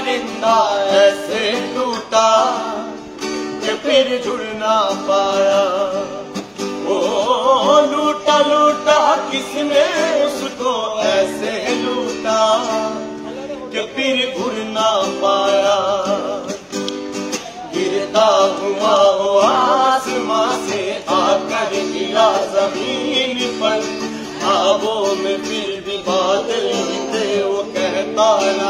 परिंदा ऐसे टूटा कि फिर जुड़ ना पाया। ओ, लूटा लूटा, किसने उसको ऐसे लूटा कि फिर घुर ना पाया? गिरता हुआ, वो आसमां से आकर गिरा ज़मीन पर। आबों में फिर भी बादल वो कहता मगर